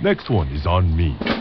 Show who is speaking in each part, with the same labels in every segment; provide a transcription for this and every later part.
Speaker 1: Next one is on me.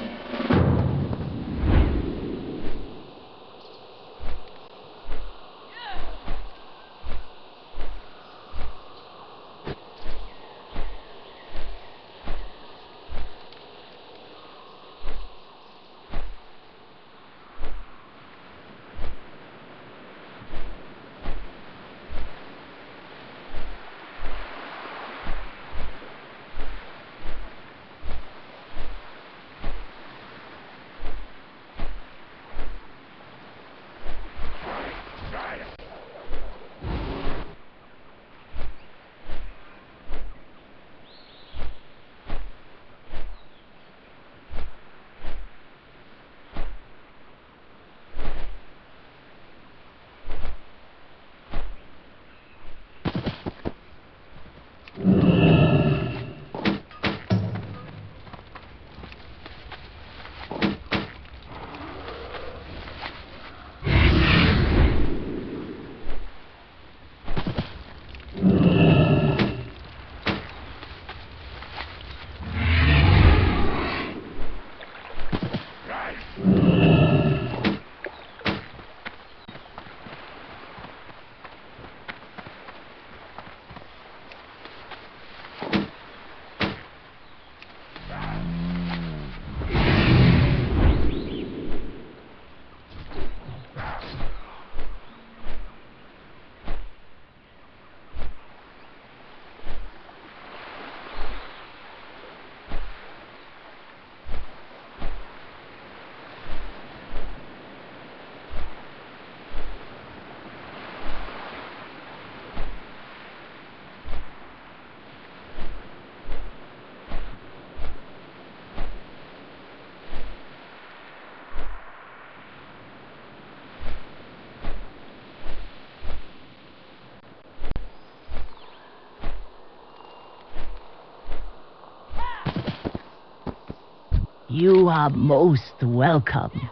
Speaker 2: You are most welcome.